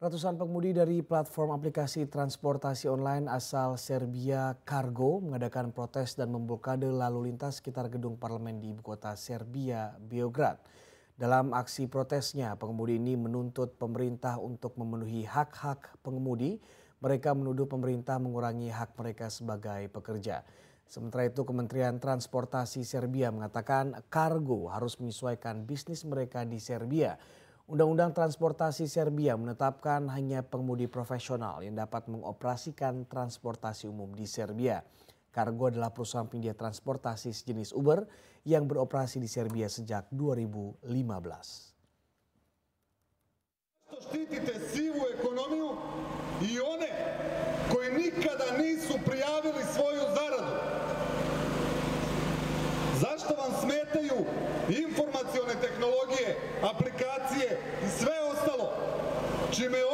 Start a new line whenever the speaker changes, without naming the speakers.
Ratusan pengemudi dari platform aplikasi transportasi online asal Serbia Cargo mengadakan protes dan memblokade lalu lintas sekitar gedung parlemen di ibu kota Serbia, Beograd. Dalam aksi protesnya, pengemudi ini menuntut pemerintah untuk memenuhi hak-hak pengemudi. Mereka menuduh pemerintah mengurangi hak mereka sebagai pekerja. Sementara itu, Kementerian Transportasi Serbia mengatakan kargo harus menyesuaikan bisnis mereka di Serbia Undang-Undang Transportasi Serbia menetapkan hanya pengemudi profesional yang dapat mengoperasikan transportasi umum di Serbia. Kargo adalah perusahaan penyedia transportasi sejenis Uber yang beroperasi di Serbia sejak 2015.
štitite sivu ekonomiju i? Jimmy